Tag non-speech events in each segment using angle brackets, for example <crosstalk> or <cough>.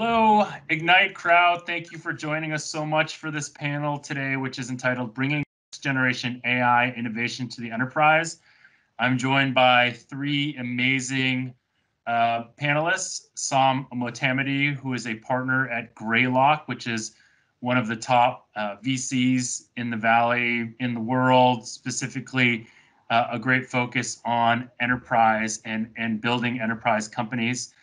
Hello, Ignite crowd. Thank you for joining us so much for this panel today, which is entitled Bringing Next Generation AI Innovation to the Enterprise. I'm joined by three amazing uh, panelists, Saam Motamedi, who is a partner at Greylock, which is one of the top uh, VCs in the Valley, in the world, specifically uh, a great focus on enterprise and, and building enterprise companies.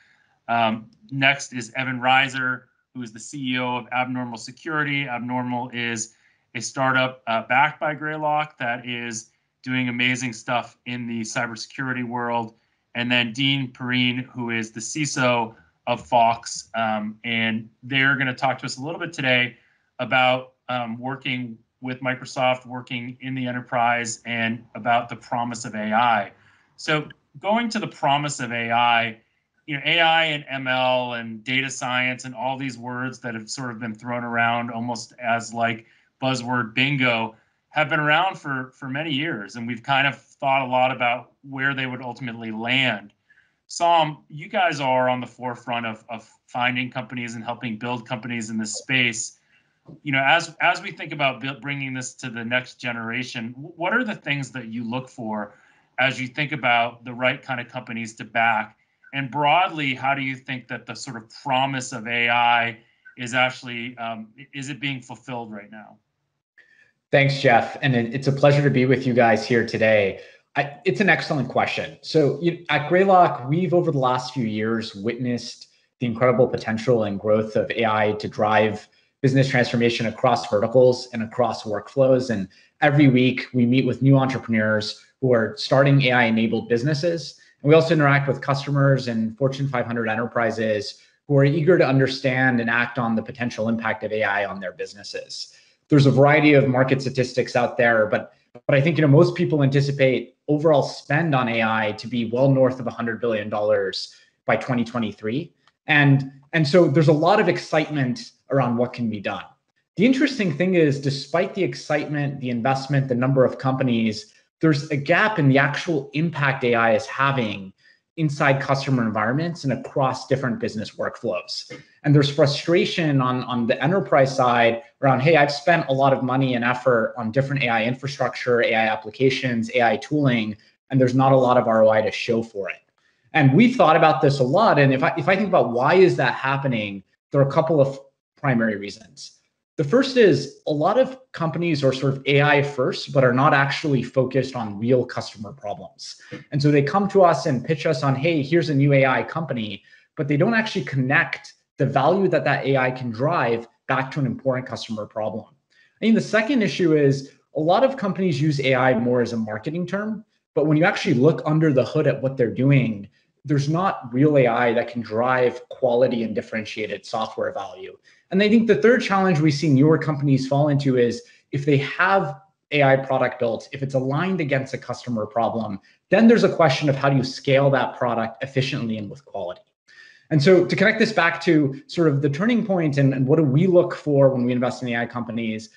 Um, next is Evan Reiser, who is the CEO of Abnormal Security. Abnormal is a startup uh, backed by Greylock that is doing amazing stuff in the cybersecurity world. And then Dean Perrine, who is the CISO of Fox. Um, and they're going to talk to us a little bit today about um, working with Microsoft, working in the enterprise, and about the promise of AI. So, going to the promise of AI, you know, AI and ML and data science and all these words that have sort of been thrown around almost as like buzzword bingo have been around for for many years, and we've kind of thought a lot about where they would ultimately land. Saam, you guys are on the forefront of, of finding companies and helping build companies in this space. You know, as as we think about bringing this to the next generation, what are the things that you look for as you think about the right kind of companies to back? And broadly, how do you think that the sort of promise of AI is actually um, is it being fulfilled right now? Thanks, Jeff, and it's a pleasure to be with you guys here today. I, it's an excellent question. So you, at Greylock, we've over the last few years witnessed the incredible potential and growth of AI to drive business transformation across verticals and across workflows. And every week we meet with new entrepreneurs who are starting AI enabled businesses and we also interact with customers and Fortune 500 enterprises who are eager to understand and act on the potential impact of AI on their businesses. There's a variety of market statistics out there, but but I think you know most people anticipate overall spend on AI to be well north of 100 billion dollars by 2023. And and so there's a lot of excitement around what can be done. The interesting thing is despite the excitement, the investment, the number of companies, there's a gap in the actual impact AI is having inside customer environments and across different business workflows. And there's frustration on, on the enterprise side around, hey, I've spent a lot of money and effort on different AI infrastructure, AI applications, AI tooling, and there's not a lot of ROI to show for it. And we've thought about this a lot. And if I if I think about why is that happening, there are a couple of primary reasons. The first is a lot of companies are sort of AI first, but are not actually focused on real customer problems. And so they come to us and pitch us on, hey, here's a new AI company, but they don't actually connect the value that that AI can drive back to an important customer problem. I think the second issue is a lot of companies use AI more as a marketing term, but when you actually look under the hood at what they're doing, there's not real AI that can drive quality and differentiated software value. And I think the third challenge we see newer companies fall into is if they have AI product built, if it's aligned against a customer problem, then there's a question of how do you scale that product efficiently and with quality. And so to connect this back to sort of the turning point and, and what do we look for when we invest in AI companies,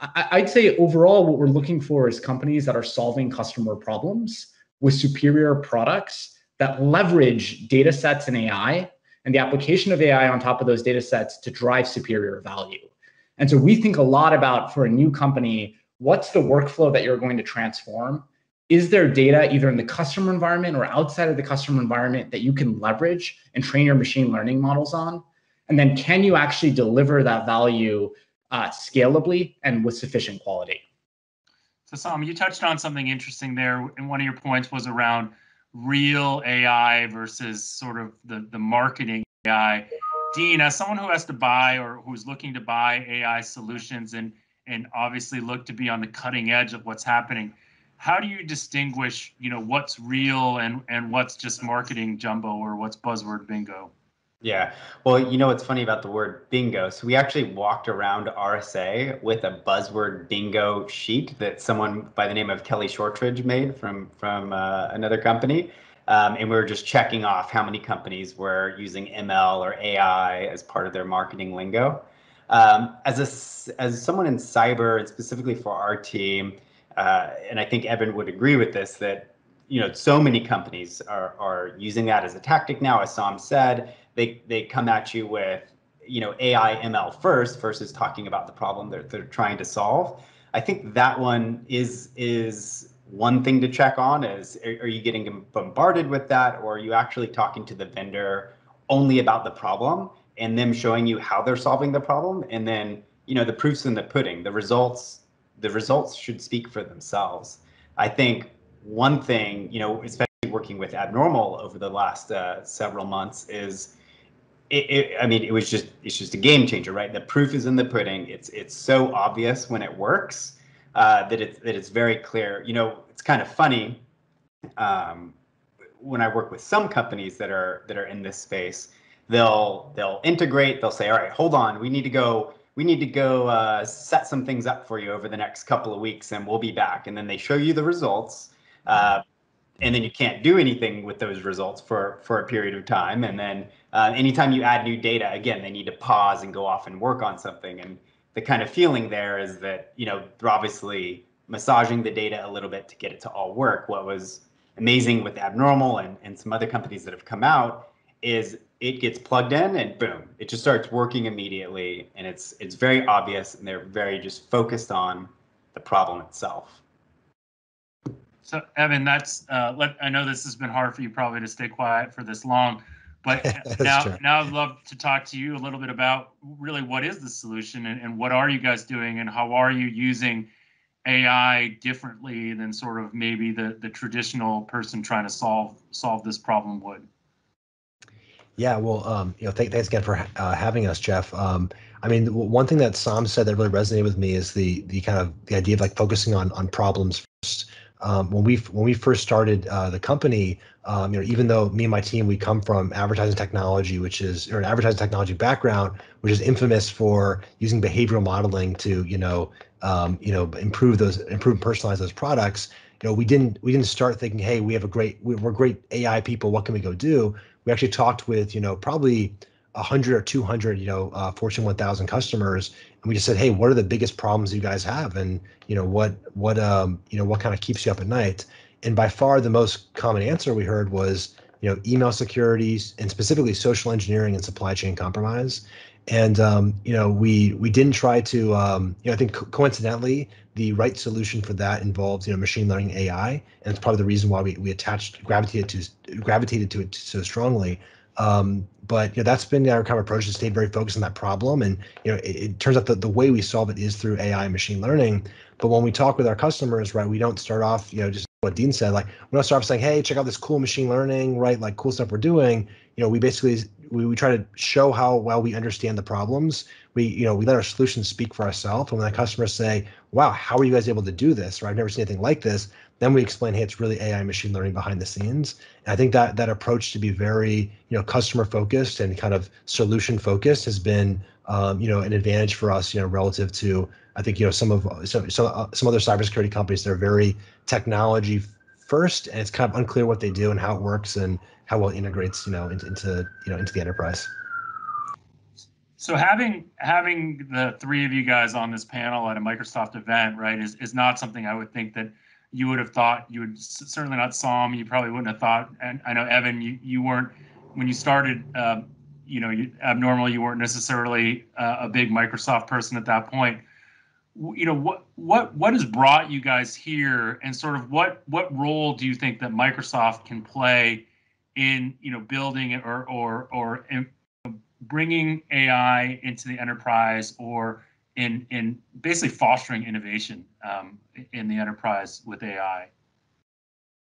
I, I'd say overall what we're looking for is companies that are solving customer problems with superior products that leverage data sets and AI and the application of AI on top of those data sets to drive superior value. And so we think a lot about for a new company, what's the workflow that you're going to transform? Is there data either in the customer environment or outside of the customer environment that you can leverage and train your machine learning models on? And then can you actually deliver that value uh, scalably and with sufficient quality? So Saam, you touched on something interesting there, and one of your points was around real AI versus sort of the, the marketing AI. Dean, as someone who has to buy or who's looking to buy AI solutions and and obviously look to be on the cutting edge of what's happening, how do you distinguish, you know, what's real and and what's just marketing jumbo or what's buzzword bingo? Yeah. Well, you know what's funny about the word bingo? So we actually walked around RSA with a buzzword bingo sheet that someone by the name of Kelly Shortridge made from from uh, another company. Um, and we were just checking off how many companies were using ML or AI as part of their marketing lingo. Um, as a as someone in cyber and specifically for our team, uh, and I think Evan would agree with this that you know, so many companies are are using that as a tactic now. As Saam said, they they come at you with you know AI ML first versus talking about the problem they're they're trying to solve. I think that one is is one thing to check on is are, are you getting bombarded with that or are you actually talking to the vendor only about the problem and them showing you how they're solving the problem and then you know the proofs in the pudding the results the results should speak for themselves i think one thing you know especially working with abnormal over the last uh, several months is it, it, I mean, it was just it's just a game changer, right? The proof is in the pudding. It's it's so obvious when it works uh, that it's that it's very clear. You know, it's kind of funny um, when I work with some companies that are that are in this space. They'll they'll integrate. They'll say, all right, hold on, we need to go. We need to go uh, set some things up for you over the next couple of weeks, and we'll be back. And then they show you the results. Uh, and then you can't do anything with those results for for a period of time. And then uh, anytime you add new data again they need to pause and go off and work on something. And the kind of feeling there is that you know they're obviously massaging the data a little bit to get it to all work. What was amazing with abnormal and, and some other companies that have come out is it gets plugged in and boom it just starts working immediately. And it's it's very obvious and they're very just focused on the problem itself so Evan, that's uh, let, I know this has been hard for you probably to stay quiet for this long, but <laughs> now true. now I'd love to talk to you a little bit about really what is the solution and, and what are you guys doing and how are you using AI differently than sort of maybe the the traditional person trying to solve solve this problem would. Yeah, well, um, you know, th- thanks again for uh, having us, Jeff. Um, I mean, one thing that Saam said that really resonated with me is the the kind of the idea of like focusing on on problems first um, when we when we first started uh, the company, um, you know, even though me and my team we come from advertising technology, which is or an advertising technology background, which is infamous for using behavioral modeling to you know um, you know improve those improve and personalize those products. You know, we didn't we didn't start thinking, hey, we have a great we're great AI people. What can we go do? We actually talked with you know probably 100 or 200 you know uh, fortune 1000 customers and we just said hey what are the biggest problems you guys have? And you know what what um you know what kind of keeps you up at night? And by far the most common answer we heard was you know email securities and specifically social engineering and supply chain compromise. And um, you know we we didn't try to um, you know i think co- coincidentally the right solution for that involves you know machine learning ai and it's probably the reason why we, we attached gravitated to gravitated to it so strongly. Um, but you know that's been our kind of approach to stay very focused on that problem. And you know it, it turns out that the way we solve it is through AI and machine learning. But when we talk with our customers, right, we don't start off you know just what Dean said, like we don't start off saying, hey, check out this cool machine learning, right, like cool stuff we're doing. You know, we basically we, we try to show how well we understand the problems. We you know we let our solutions speak for ourselves. And when the customers say, wow, how are you guys able to do this? Or I've never seen anything like this then we explain, hey, it's really AI machine learning behind the scenes. And I think that that approach to be very, you know, customer focused and kind of solution focused has been, um, you know, an advantage for us, you know, relative to I think you know some of some some, uh, some other cybersecurity companies that are very technology first, and it's kind of unclear what they do and how it works and how well it integrates, you know, into, into you know into the enterprise. So having having the three of you guys on this panel at a Microsoft event, right, is is not something I would think that you would have thought you would certainly not saw him. You probably wouldn't have thought. And I know Evan, you you weren't when you started. Uh, you know, you, abnormal. You weren't necessarily uh, a big Microsoft person at that point. You know what what what has brought you guys here, and sort of what what role do you think that Microsoft can play in you know building or or or in bringing AI into the enterprise or in in basically fostering innovation um, in the enterprise with AI.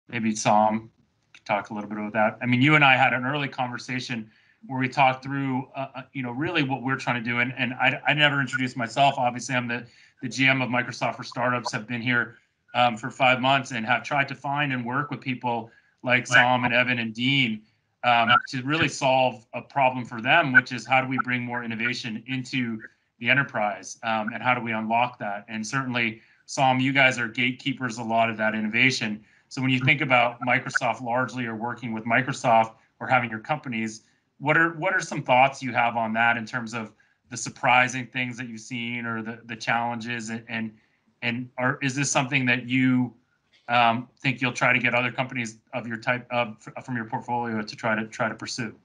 Maybe Saam could talk a little bit about that. I mean, you and I had an early conversation where we talked through, uh, uh you know, really what we're trying to do. And, and I, I never introduced myself. Obviously, I'm the, the GM of Microsoft for Startups, have been here um, for five months and have tried to find and work with people like Saam and Evan and Dean um, to really solve a problem for them, which is how do we bring more innovation into the enterprise um, and how do we unlock that? And certainly, Saam, you guys are gatekeepers a lot of that innovation. So when you think about Microsoft largely or working with Microsoft or having your companies, what are what are some thoughts you have on that in terms of the surprising things that you've seen or the the challenges and and, and are is this something that you um, think you'll try to get other companies of your type of from your portfolio to try to try to pursue?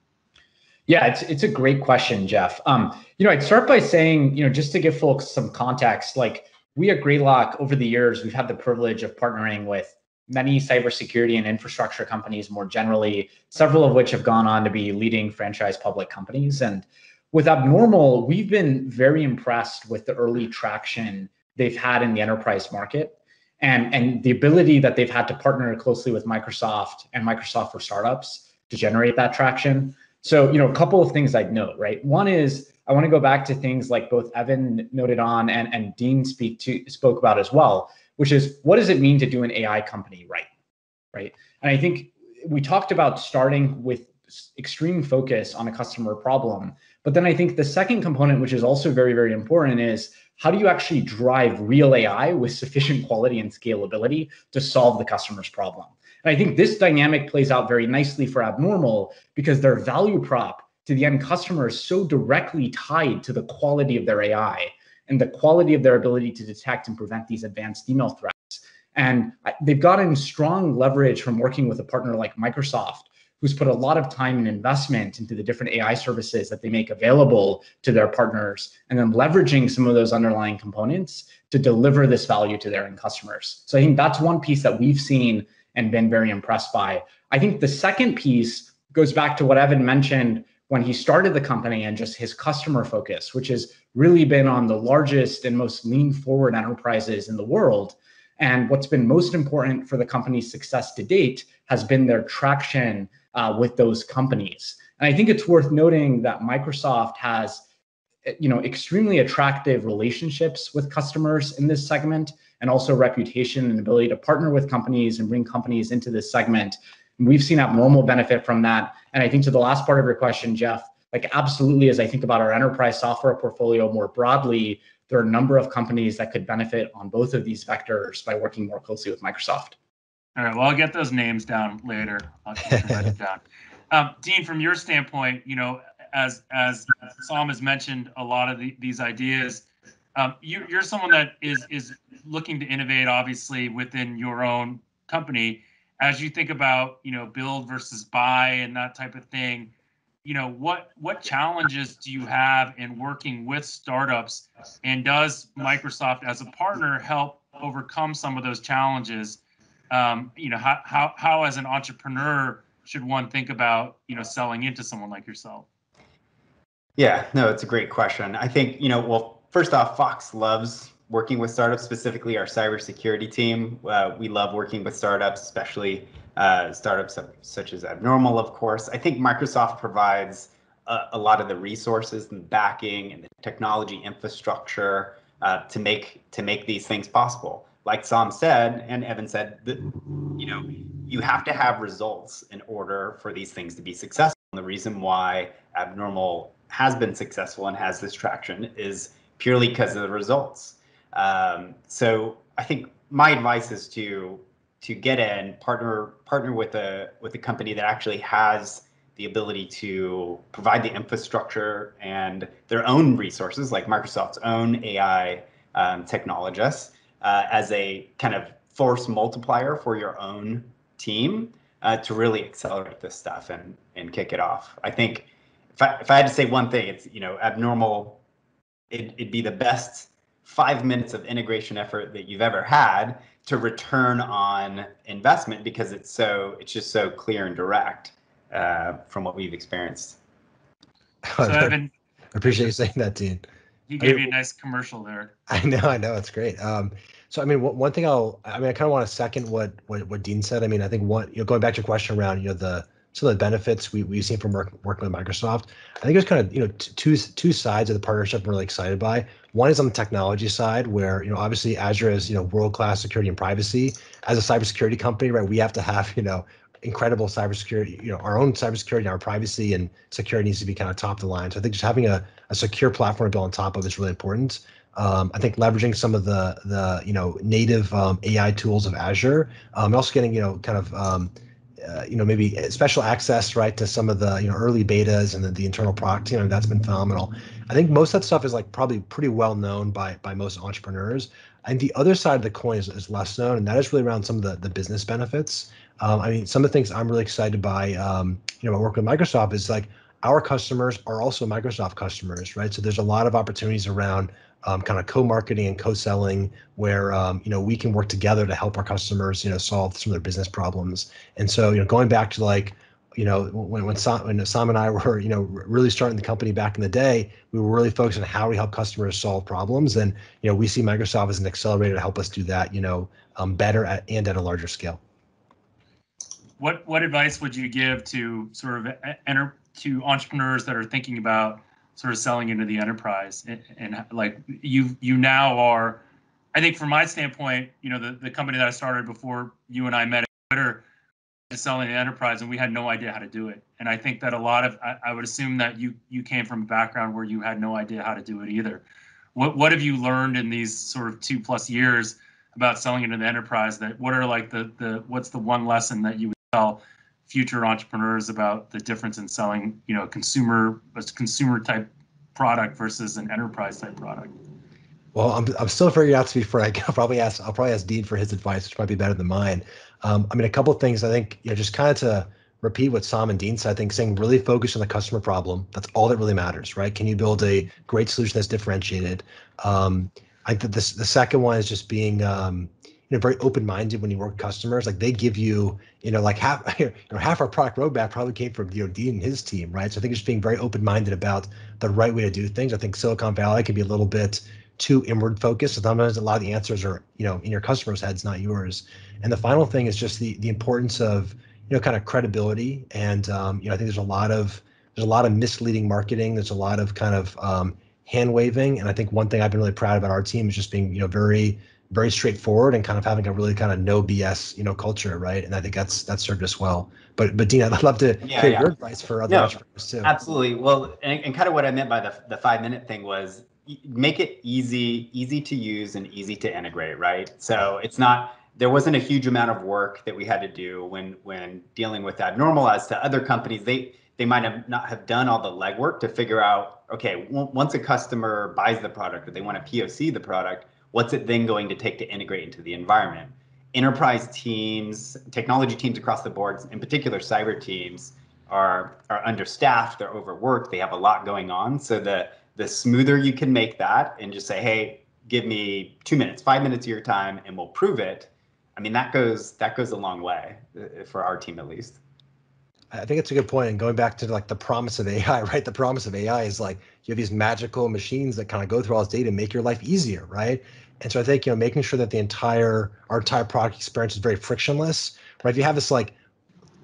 Yeah, it's it's a great question, Jeff. Um, you know, I'd start by saying, you know, just to give folks some context, like we at Greylock over the years, we've had the privilege of partnering with many cybersecurity and infrastructure companies more generally, several of which have gone on to be leading franchise public companies. And with Abnormal, we've been very impressed with the early traction they've had in the enterprise market and, and the ability that they've had to partner closely with Microsoft and Microsoft for startups to generate that traction. So, you know, a couple of things I'd note, right? One is I want to go back to things like both Evan noted on and, and Dean speak to spoke about as well, which is what does it mean to do an AI company right? Right. And I think we talked about starting with extreme focus on a customer problem. But then I think the second component, which is also very, very important, is how do you actually drive real AI with sufficient quality and scalability to solve the customer's problem? And I think this dynamic plays out very nicely for Abnormal because their value prop to the end customer is so directly tied to the quality of their AI and the quality of their ability to detect and prevent these advanced email threats. And they've gotten strong leverage from working with a partner like Microsoft, who's put a lot of time and investment into the different AI services that they make available to their partners, and then leveraging some of those underlying components to deliver this value to their end customers. So I think that's one piece that we've seen and been very impressed by. I think the second piece goes back to what Evan mentioned when he started the company and just his customer focus, which has really been on the largest and most lean forward enterprises in the world. And what's been most important for the company's success to date has been their traction uh, with those companies. And I think it's worth noting that Microsoft has you know extremely attractive relationships with customers in this segment and also reputation and ability to partner with companies and bring companies into this segment. We've seen abnormal benefit from that. And i think to the last part of your question jeff like absolutely as i think about our enterprise software portfolio more broadly there are a number of companies that could benefit on both of these vectors by working more closely with microsoft. All right well i'll get those names down later. I'll write it <laughs> down. Um, dean from your standpoint you know as as Saam has mentioned, a lot of the, these ideas. Um, you, you're someone that is is looking to innovate, obviously, within your own company. As you think about, you know, build versus buy and that type of thing, you know, what what challenges do you have in working with startups, and does Microsoft as a partner help overcome some of those challenges? Um, you know, how how how as an entrepreneur should one think about, you know, selling into someone like yourself? Yeah, no, it's a great question. I think, you know, well, first off, Fox loves working with startups, specifically our cybersecurity team. Uh, we love working with startups, especially uh, startups such as Abnormal, of course. I think Microsoft provides a, a lot of the resources and backing and the technology infrastructure uh, to make to make these things possible. Like Saam said, and Evan said, you know, you have to have results in order for these things to be successful. And the reason why Abnormal has been successful and has this traction is purely because of the results. Um, so I think my advice is to to get in partner partner with a with a company that actually has the ability to provide the infrastructure and their own resources, like Microsoft's own AI um, technologists, uh, as a kind of force multiplier for your own team uh, to really accelerate this stuff and and kick it off. I think if I, if I had to say one thing, it's you know abnormal. It, it'd be the best five minutes of integration effort that you've ever had to return on investment because it's so it's just so clear and direct uh, from what we've experienced. <laughs> So Evan, I appreciate you saying that, Dean. He gave I mean, you a nice commercial there. <laughs> I know, I know, it's great. Um, so I mean, one thing I'll, I mean, I kind of want to second what, what what Dean said. I mean, I think one, you know, going back to your question around, you know, the some of the benefits we, we've seen from work, working with Microsoft. I think there's kind of you know t- two two sides of the partnership I'm really excited by. One is on the technology side, where you know obviously Azure is you know world class security and privacy. As a cybersecurity company, right, we have to have you know incredible cybersecurity. You know our own cybersecurity, and our privacy and security needs to be kind of top the line. So I think just having a, a secure platform to build on top of is really important. Um, I think leveraging some of the the you know native um, AI tools of Azure, um, also getting you know kind of um, uh, you know maybe special access right to some of the you know early betas and the, the internal product you know that's been phenomenal i think most of that stuff is like probably pretty well known by by most entrepreneurs And the other side of the coin is, is less known, and that is really around some of the, the business benefits. Um, I mean, some of the things I'm really excited by, um, you know, my work with Microsoft is like our customers are also Microsoft customers, right? So there's a lot of opportunities around um, kind of co-marketing and co-selling where um, you know we can work together to help our customers you know solve some of their business problems. And so you know going back to like you know when when Saam, when Saam and I were you know really starting the company back in the day we were really focused on how we help customers solve problems. And you know we see Microsoft as an accelerator to help us do that you know um, better at, and at a larger scale. What what advice would you give to sort of enter to entrepreneurs that are thinking about sort of selling into the enterprise. And, and, like you you now are i think from my standpoint you know the, the company that i started before you and i met at twitter is selling the enterprise and we had no idea how to do it. And i think that a lot of I, I, would assume that you you came from a background where you had no idea how to do it either. What what have you learned in these sort of two plus years about selling into the enterprise that what are like the the what's the one lesson that you would tell future entrepreneurs about the difference in selling, you know, a consumer a consumer type product versus an enterprise type product? Well, I'm, I'm still figuring out to be frank. <laughs> I'll probably ask I'll probably ask Dean for his advice, which might be better than mine. Um, I mean, a couple of things. I think you know, just kind of to repeat what Saam and Dean said. I think saying really focus on the customer problem. That's all that really matters, right? Can you build a great solution that's differentiated? Um, I think the the second one is just being um, you know very open minded when you work with customers. Like they give you you know like half <laughs> you know half our product roadmap probably came from you know Dean and his team, right? So I think just being very open minded about the right way to do things. I think Silicon Valley can be a little bit too inward focused. Sometimes a lot of the answers are you know in your customers' heads, not yours. And the final thing is just the the importance of you know kind of credibility. And um, you know I think there's a lot of there's a lot of misleading marketing. There's a lot of kind of um, hand waving. And I think one thing I've been really proud about our team is just being you know very very straightforward and kind of having a really kind of no BS, you know, culture, right? And I think that's that's served us well. But but Dean, I'd love to yeah, hear yeah. your advice for other no, entrepreneurs too. Absolutely. Well, and, and kind of what I meant by the the five minute thing was make it easy, easy to use and easy to integrate, right? So it's not there wasn't a huge amount of work that we had to do when when dealing with Abnormal as to other companies. They they might have not have done all the legwork to figure out okay once a customer buys the product or they want to POC the product what's it then going to take to integrate into the environment? Enterprise teams, technology teams across the board, in particular cyber teams, are are understaffed, they're overworked, they have a lot going on. So the the smoother you can make that and just say, hey, give me two minutes, five minutes of your time, and we'll prove it. I mean, that goes that goes a long way uh, for our team at least. I think it's a good point. And going back to like the promise of AI, <laughs> right? The promise of AI is like you have these magical machines that kind of go through all this data and make your life easier, right? And so I think you know making sure that the entire our entire product experience is very frictionless, right? If you have this like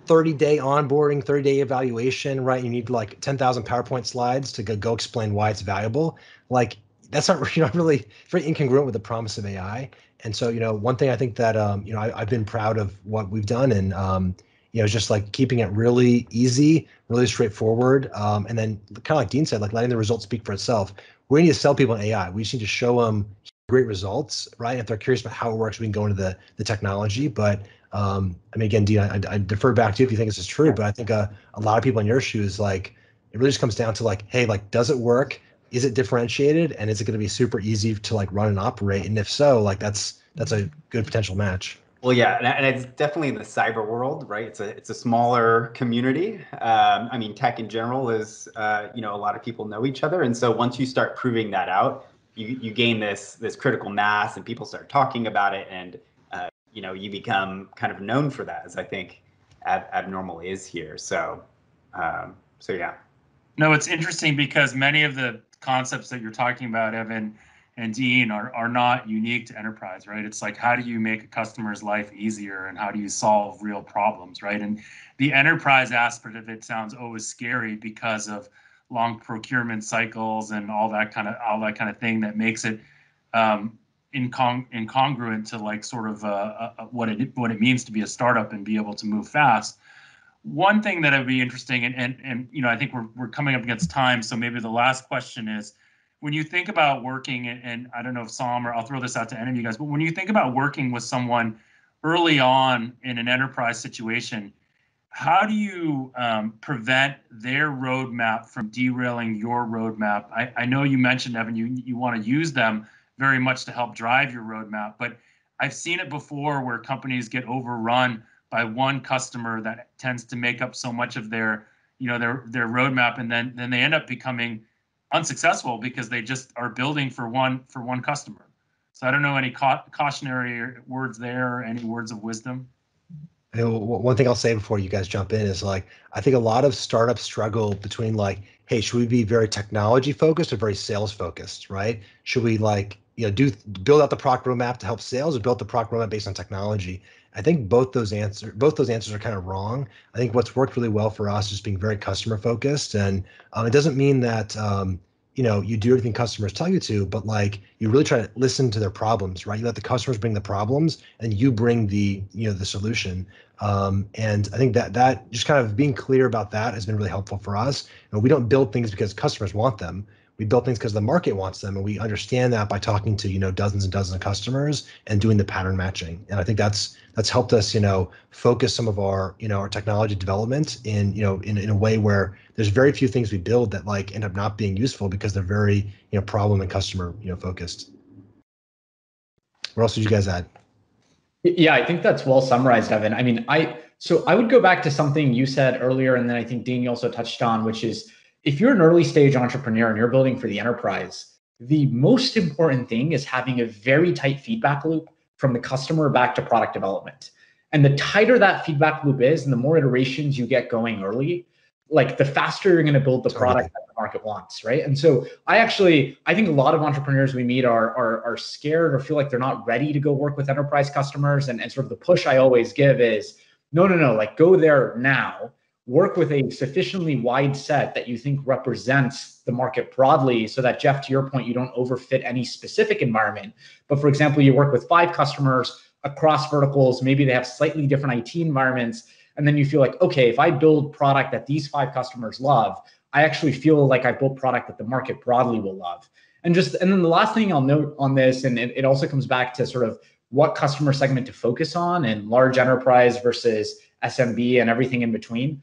30 day onboarding, 30 day evaluation, right? You need like 10,000 PowerPoint slides to go, go explain why it's valuable. Like that's not you <laughs> know really very incongruent with the promise of AI. And so you know one thing I think that um, you know I, have been proud of what we've done and um, you know, just like keeping it really easy, really straightforward. Um, and then kind of like Dean said, like letting the results speak for itself. We need to sell people in AI. We just need to show them great results, right? If they're curious about how it works, we can go into the the technology. But um, I mean, again, Dean, I, I defer back to you if you think this is true. But I think uh, a lot of people in your shoes, like, it really just comes down to like, hey, like, does it work? Is it differentiated? And is it going to be super easy to like run and operate? And if so, like, that's that's a good potential match. Well, yeah, and, it's definitely in the cyber world, right? It's a it's a smaller community. Um, I mean, tech in general is, uh, you know, a lot of people know each other, and so once you start proving that out, you you gain this this critical mass, and people start talking about it, and uh, you know, you become kind of known for that, as I think Ab- Abnormal is here. So, um, so yeah. No, it's interesting because many of the concepts that you're talking about, Evan and Dean are, are not unique to enterprise, right? It's like how do you make a customer's life easier and how do you solve real problems, right? And the enterprise aspect of it sounds always scary because of long procurement cycles and all that kind of all that kind of thing that makes it um, incong- incongruent to like sort of uh, uh, uh, what it what it means to be a startup and be able to move fast. One thing that would be interesting, and and and you know, I think we're we're coming up against time, so maybe the last question is when you think about working, and, I don't know if Saam or I'll throw this out to any of you guys, but when you think about working with someone early on in an enterprise situation, how do you um, prevent their roadmap from derailing your roadmap? I, I know you mentioned, Evan, you, you want to use them very much to help drive your roadmap. But I've seen it before where companies get overrun by one customer that tends to make up so much of their, you know, their their roadmap, and then then they end up becoming unsuccessful because they just are building for one for one customer. So I don't know any ca- cautionary words there, any words of wisdom. One thing I'll say before you guys jump in is like I think a lot of startups struggle between like, hey, should we be very technology focused or very sales focused, right? Should we like you know do build out the product roadmap to help sales or build the product roadmap based on technology? I think both those answers both those answers are kind of wrong. I think what's worked really well for us is being very customer focused, and um, it doesn't mean that um, you know you do everything customers tell you to but like you really try to listen to their problems right? You let the customers bring the problems and you bring the you know the solution. Um, and i think that that just kind of being clear about that has been really helpful for us. And we don't build things because customers want them we build things because the market wants them and we understand that by talking to you know dozens and dozens of customers and doing the pattern matching. And i think that's that's helped us you know focus some of our you know our technology development in you know in, in a way where there's very few things we build that like end up not being useful because they're very you know problem and customer you know focused. What else did you guys add? Yeah i think that's well summarized evan. I mean i so i would go back to something you said earlier and then i think dean also touched on which is if you're an early stage entrepreneur and you're building for the enterprise, the most important thing is having a very tight feedback loop from the customer back to product development. And the tighter that feedback loop is, and the more iterations you get going early, like the faster you're going to build the product that the market wants, right? And so I actually I think a lot of entrepreneurs we meet are are, are scared or feel like they're not ready to go work with enterprise customers. And, and sort of the push I always give is no, no, no, like go there now work with a sufficiently wide set that you think represents the market broadly so that jeff to your point you don't overfit any specific environment. But for example you work with five customers across verticals. Maybe they have slightly different it environments. And then you feel like okay if i build product that these five customers love i actually feel like i built product that the market broadly will love. And just and then the last thing i'll note on this and it, it also comes back to sort of what customer segment to focus on and large enterprise versus smb and everything in between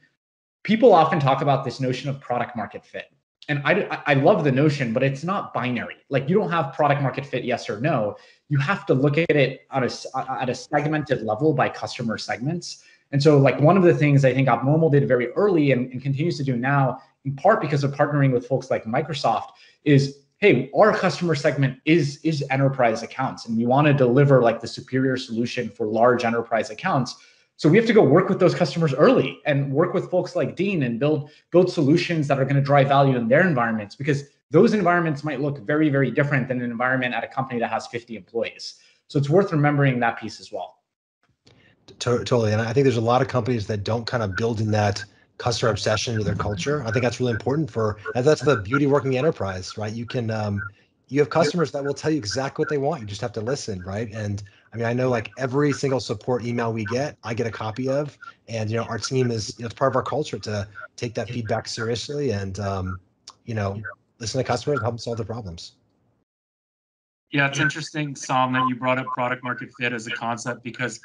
people often talk about this notion of product market fit. And I, I love the notion, but it's not binary. Like you don't have product market fit, yes or no. You have to look at it at a, at a segmented level by customer segments. And so, like one of the things I think Abnormal did very early and, and continues to do now, in part because of partnering with folks like Microsoft, is hey, our customer segment is is enterprise accounts, and we want to deliver like the superior solution for large enterprise accounts. So we have to go work with those customers early and work with folks like Dean and build build solutions that are going to drive value in their environments because those environments might look very very different than an environment at a company that has 50 employees. So it's worth remembering that piece as well. Totally, and I think there's a lot of companies that don't kind of build in that customer obsession into their culture. I think that's really important for, that's the beauty working enterprise, right? You can, um, you have customers that will tell you exactly what they want. You just have to listen, right? And I mean, I know like every single support email we get, I get a copy of, and you know, our team is you know, it's part of our culture to take that feedback seriously and um, you know, listen to customers, help them solve their problems. Yeah, it's interesting, Saam, that you brought up product market fit as a concept because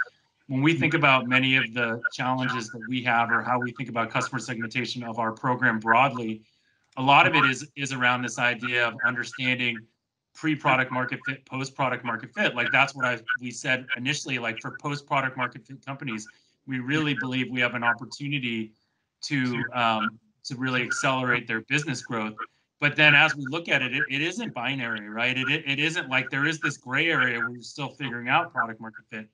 when we think about many of the challenges that we have or how we think about customer segmentation of our program broadly, a lot of it is is around this idea of understanding pre-product market fit, post-product market fit. Like that's what I we said initially. Like for post-product market fit companies, we really believe we have an opportunity to um, to really accelerate their business growth. But then as we look at it, it, it isn't binary, right? It, it, it isn't like there is this gray area where you're still figuring out product market fit.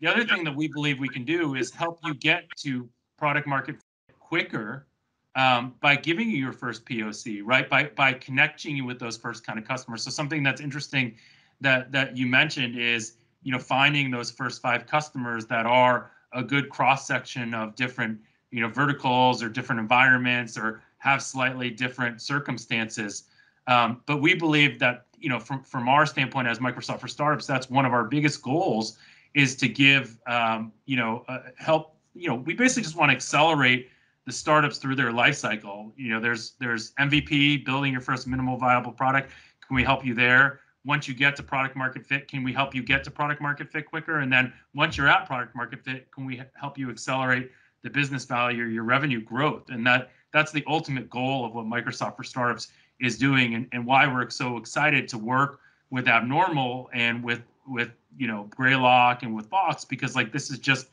The other thing that we believe we can do is help you get to product market fit quicker um, by giving you your first POC, right? By by connecting you with those first kind of customers. So something that's interesting that that you mentioned is you know finding those first five customers that are a good cross section of different you know verticals or different environments or have slightly different circumstances. Um, but we believe that you know from from our standpoint as Microsoft for Startups, that's one of our biggest goals is to give um, you know uh, help. You know, we basically just want to accelerate the startups through their life cycle. You know, there's there's MVP, building your first minimal viable product. Can we help you there? Once you get to product market fit, can we help you get to product market fit quicker? And then once you're at product market fit, can we help you accelerate the business value your revenue growth? And that that's the ultimate goal of what Microsoft for Startups is doing and, and why we're so excited to work with Abnormal and with with you know Greylock and with Fox because like this is just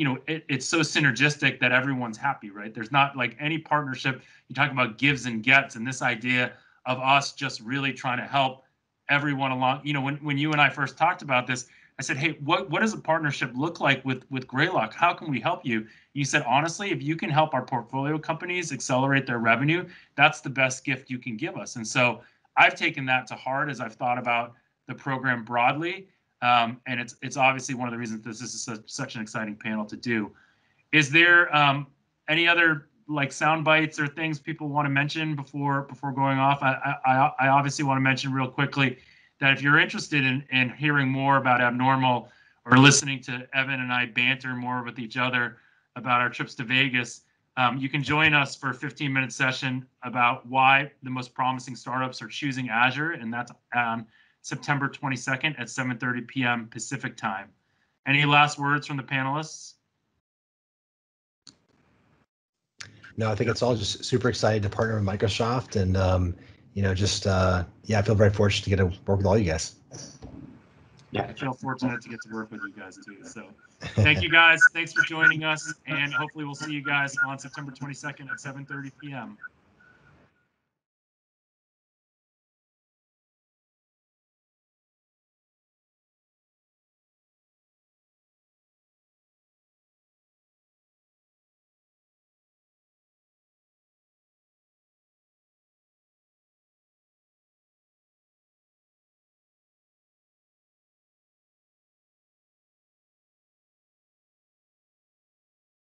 you know it, it's so synergistic that everyone's happy right? There's not like any partnership you talk about gives and gets and this idea of us just really trying to help everyone along you know when, when you and i first talked about this i said hey what, what does a partnership look like with with greylock? How can we help you? You said honestly if you can help our portfolio companies accelerate their revenue that's the best gift you can give us. And so i've taken that to heart as i've thought about the program broadly um, and it's it's obviously one of the reasons this is such, such an exciting panel to do. Is there um, any other like sound bites or things people want to mention before before going off? I, I, I obviously want to mention real quickly that if you're interested in, in hearing more about abnormal or listening to Evan and I banter more with each other about our trips to Vegas, um, you can join us for a 15 minute session about why the most promising startups are choosing Azure, and that's um, September 22nd at 7:30 p.m. Pacific time. Any last words from the panelists? No, I think it's all just super excited to partner with Microsoft, and um, you know, just uh, yeah, I feel very fortunate to get to work with all you guys. Yeah, I feel fortunate to get to work with you guys too. So, thank you guys. Thanks for joining us, and hopefully we'll see you guys on September 22nd at 7:30 p.m.